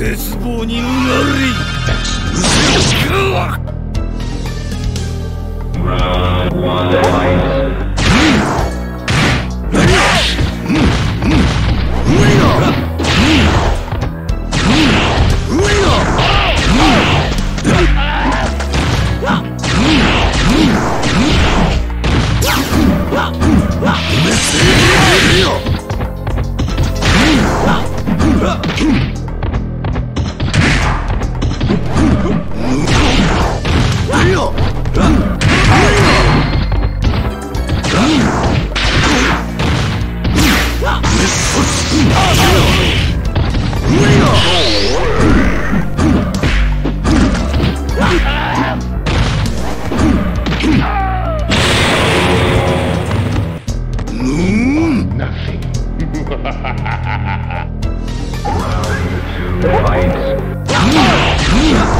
絶望にうなり Round two fights.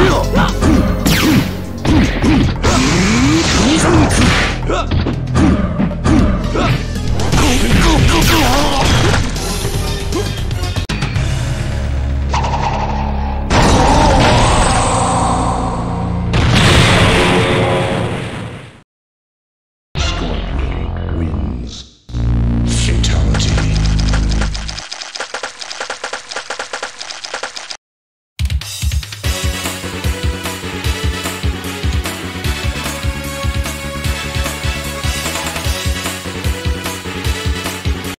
よ。